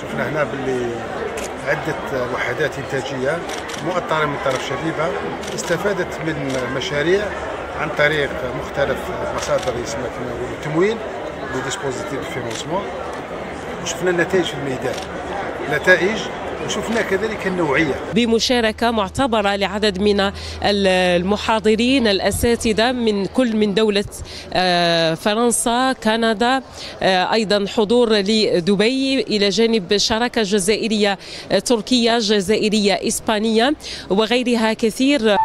شفنا هنا باللي عدة وحدات إنتاجية مؤطرة من طرف شبيبة استفادت من مشاريع عن طريق مختلف مصادر يسمى كما les dispositifs financement وشفنا النتائج في الميدان. نتائج وشفنا كذلك النوعية. بمشاركة معتبرة لعدد من المحاضرين الأساتذة من كل من دولة فرنسا كندا أيضا حضور لدبي إلى جانب شراكة جزائرية تركية جزائرية إسبانية وغيرها كثير.